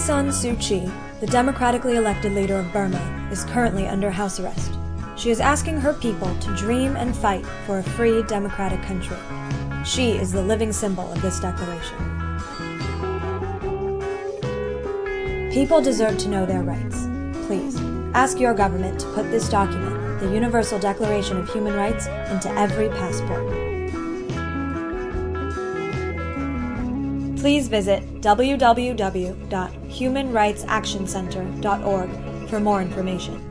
Suu Kyi, the democratically elected leader of Burma, is currently under house arrest. She is asking her people to dream and fight for a free, democratic country. She is the living symbol of this declaration. People deserve to know their rights. Please, ask your government to put this document, the Universal Declaration of Human Rights, into every passport. Please visit www.humanrightsactioncenter.org for more information.